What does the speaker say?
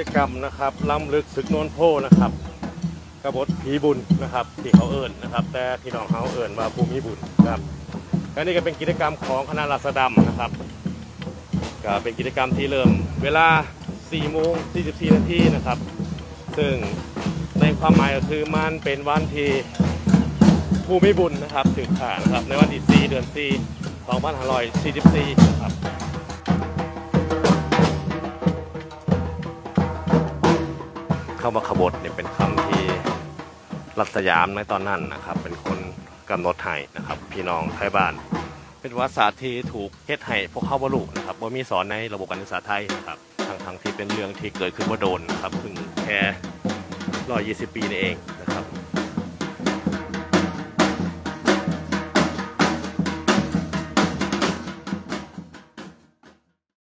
จกรรมนะครับล้ำลึกศึกโนนโพนะครับกบฏผีบุญนะครับ ที่เขาเอิญนะครับ แต่พี่น้องเขาเอิญว่าภูมิบุญครับและนี่ก็เป็นกิจกรรมของคณะราษฎรนะครับก็เป็นกิจกรรมที่เริ่มเวลา 4 โมง 44 นาทีนะครับ ซึ่งในความหมายก็คือมันเป็นวันที่ภูมิบุญนะครับถึงข่านะครับ ในวันที่ 4 เดือน 4 2544 นะครับ คำว่าขบฏเนี่ยเป็นคำที่รัฐยามในตอนนั้นนะครับ เป็นคนกำหนดให้นะครับ พี่น้องไทยบ้าน เป็นวัฒนศาสตร์ที่ถูกเฮ็ดให้พวกเขาบรรลุนะครับว่ามีสอนในระบบการศึกษาไทยนะครับทางทั้งๆที่เป็นเรื่องที่เกิดขึ้นว่าโดนนะครับเพิ่งแค่ร้อยยี่สิบปีนี่เอง